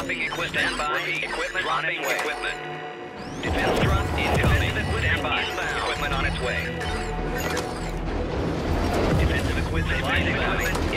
dropping equipment. Stand by. Equipment dropping equipment. Defense drop incoming. Stand by. Equipment on its way. Defensive equipment. Defensive equipment.